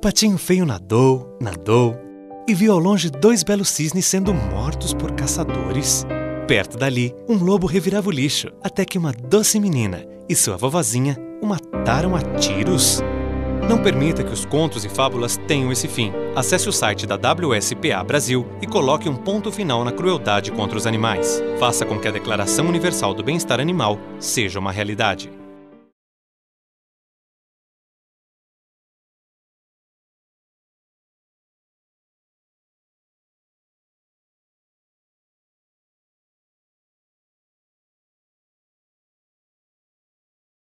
patinho feio nadou, nadou e viu ao longe dois belos cisnes sendo mortos por caçadores. Perto dali, um lobo revirava o lixo até que uma doce menina e sua vovozinha o mataram a tiros. Não permita que os contos e fábulas tenham esse fim. Acesse o site da WSPA Brasil e coloque um ponto final na crueldade contra os animais. Faça com que a Declaração Universal do Bem-Estar Animal seja uma realidade.